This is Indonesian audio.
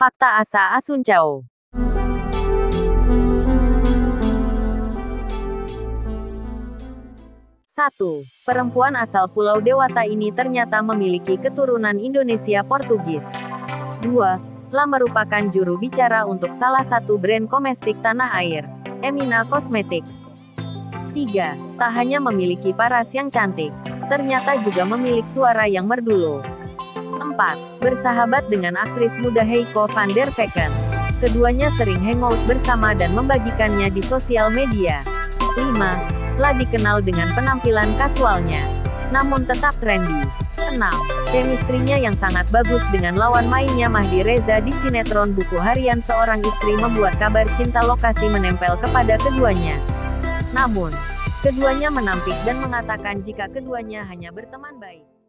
Fakta Asa Asuncao. Satu, perempuan asal Pulau Dewata ini ternyata memiliki keturunan Indonesia Portugis. 2. La merupakan juru bicara untuk salah satu brand komestik tanah air, Emina Cosmetics. 3. Tak hanya memiliki paras yang cantik, ternyata juga memiliki suara yang merdu 4. Bersahabat dengan aktris muda Heiko van der Vecken. Keduanya sering hangout bersama dan membagikannya di sosial media. 5. Lah dikenal dengan penampilan kasualnya, namun tetap trendy. 6. Chemistry-nya yang sangat bagus dengan lawan mainnya Mahdi Reza di sinetron buku harian seorang istri membuat kabar cinta lokasi menempel kepada keduanya. Namun, keduanya menampik dan mengatakan jika keduanya hanya berteman baik.